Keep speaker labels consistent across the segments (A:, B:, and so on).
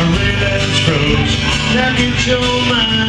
A: Now get that you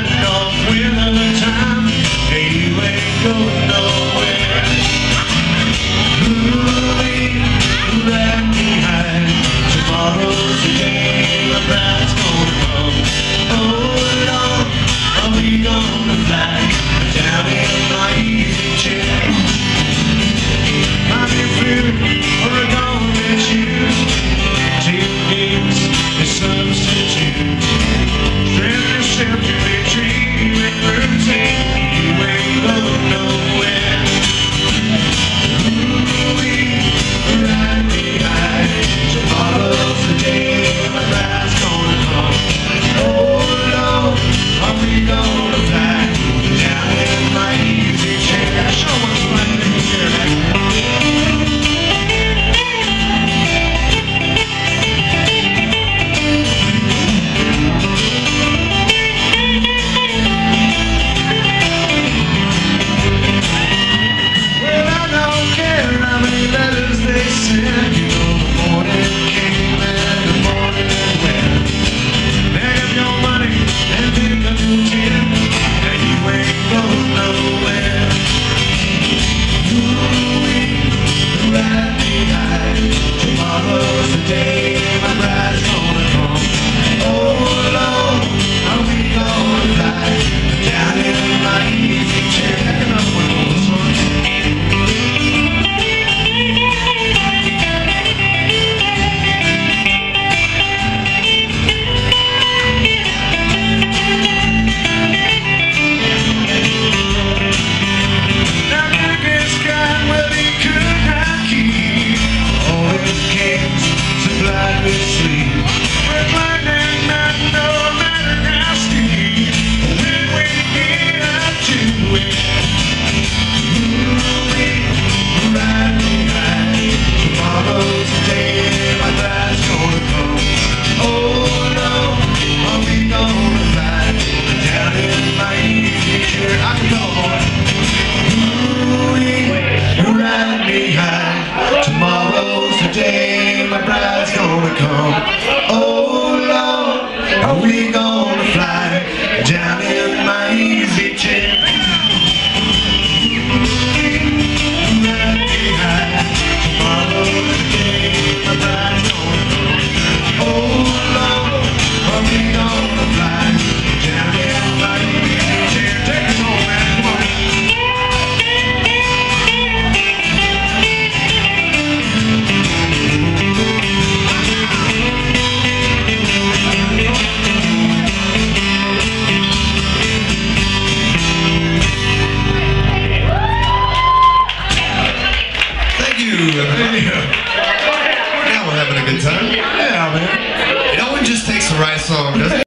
A: Oh Lord, are we Yeah. Now
B: we're having a good time.
A: Yeah, man.
B: Ellen just takes the right song, doesn't